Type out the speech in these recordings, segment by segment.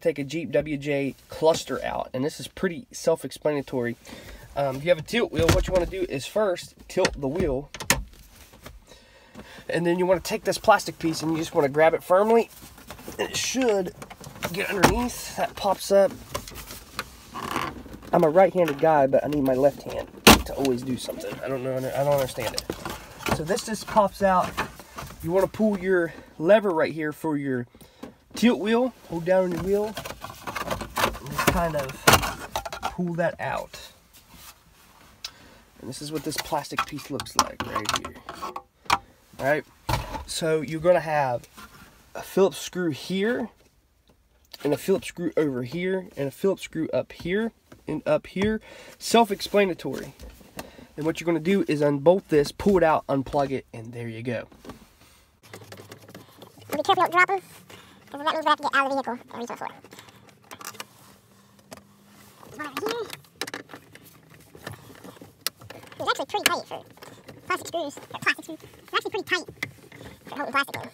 take a Jeep WJ cluster out, and this is pretty self-explanatory. Um, if you have a tilt wheel, what you want to do is first tilt the wheel, and then you want to take this plastic piece and you just want to grab it firmly, and it should get underneath. That pops up. I'm a right-handed guy, but I need my left hand to always do something. I don't know. I don't understand it. So this just pops out. You want to pull your lever right here for your tilt wheel. Hold down on your wheel. And just kind of pull that out. And this is what this plastic piece looks like right here. Alright, so you're going to have a Phillips screw here, and a Phillips screw over here, and a Phillips screw up here, and up here. Self-explanatory. And what you're going to do is unbolt this, pull it out, unplug it, and there you go. Be careful don't drop them, because that means we have to get out of the vehicle and reach our floor. There's here. It's actually pretty tight for plastic screws, or plastic screws. It's actually pretty tight for holding plastic in.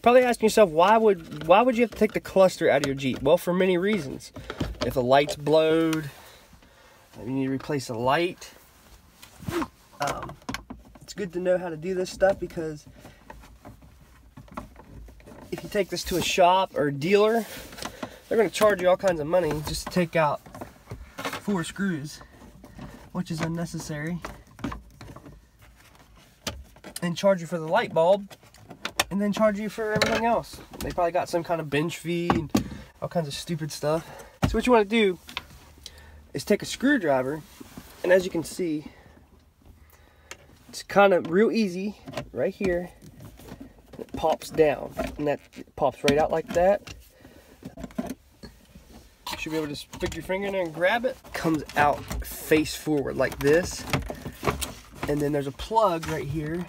Probably asking yourself why would why would you have to take the cluster out of your Jeep? Well, for many reasons. If the light's blowed, you need to replace a light. Um, it's good to know how to do this stuff because if you take this to a shop or a dealer, they're going to charge you all kinds of money just to take out four screws, which is unnecessary, and charge you for the light bulb, and then charge you for everything else. They probably got some kind of bench fee and all kinds of stupid stuff. So what you want to do is take a screwdriver, and as you can see, it's kind of real easy right here. It pops down, and that pops right out like that. You should be able to stick your finger in there and grab it. Comes out face forward like this. And then there's a plug right here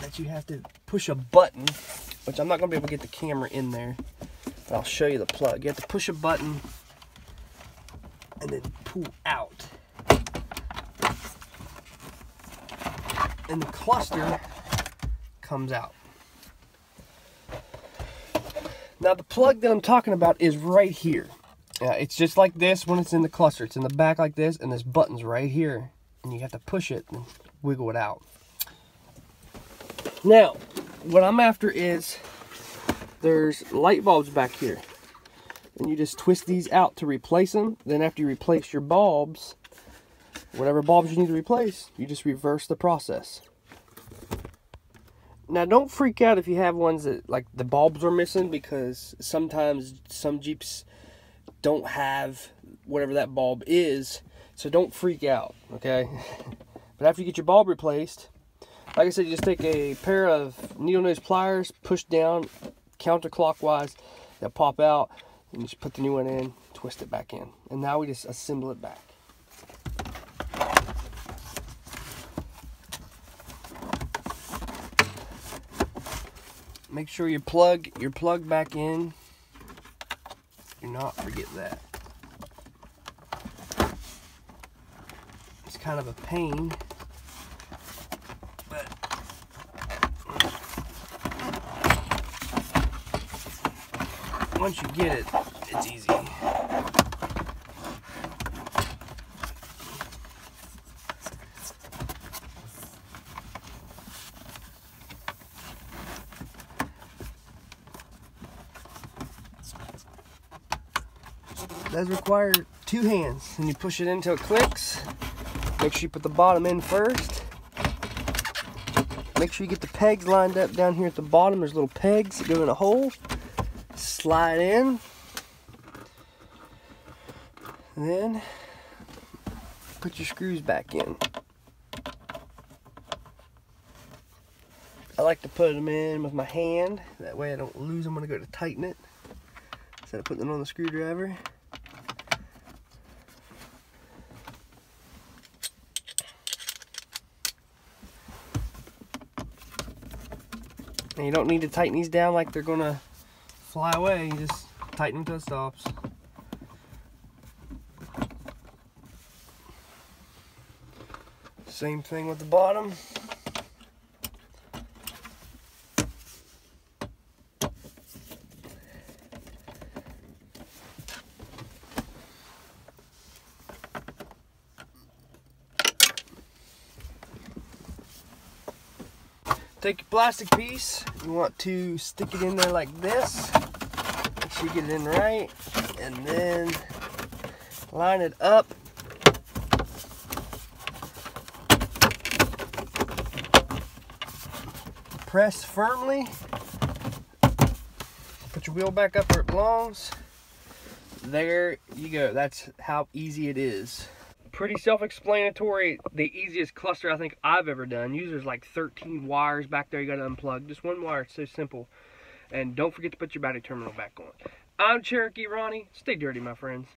that you have to push a button, which I'm not to be able to get the camera in there, but I'll show you the plug. You have to push a button and then pull out. And the cluster comes out. Now the plug that I'm talking about is right here. It's just like this when it's in the cluster. It's in the back like this, and this button's right here. And you have to push it and wiggle it out. Now, what I'm after is there's light bulbs back here. And you just twist these out to replace them. Then after you replace your bulbs, whatever bulbs you need to replace, you just reverse the process. Now don't freak out if you have ones that like the bulbs are missing because sometimes some Jeeps don't have whatever that bulb is. So don't freak out, okay? but after you get your bulb replaced, like I said, you just take a pair of needle nose pliers, push down counterclockwise, they'll pop out, and just put the new one in, twist it back in. And now we just assemble it back. Make sure you plug your plug back in. Do not forget that. It's kind of a pain. But once you get it, it's easy. does require two hands. And you push it until it clicks. Make sure you put the bottom in first. Make sure you get the pegs lined up down here at the bottom. There's little pegs that go in a hole. Slide in. Then put your screws back in. I like to put them in with my hand. That way I don't lose them when I go to tighten it. Instead of putting them on the screwdriver. And you don't need to tighten these down like they're gonna fly away. You just tighten them until it stops. Same thing with the bottom. Take your plastic piece, you want to stick it in there like this. Make sure you get it in right, and then line it up. Press firmly. Put your wheel back up where it belongs. There you go. That's how easy it is pretty self-explanatory. The easiest cluster I think I've ever done. Uses like 13 wires back there you got to unplug. Just one wire. It's so simple. And don't forget to put your battery terminal back on. I'm Cherokee Ronnie. Stay dirty, my friends.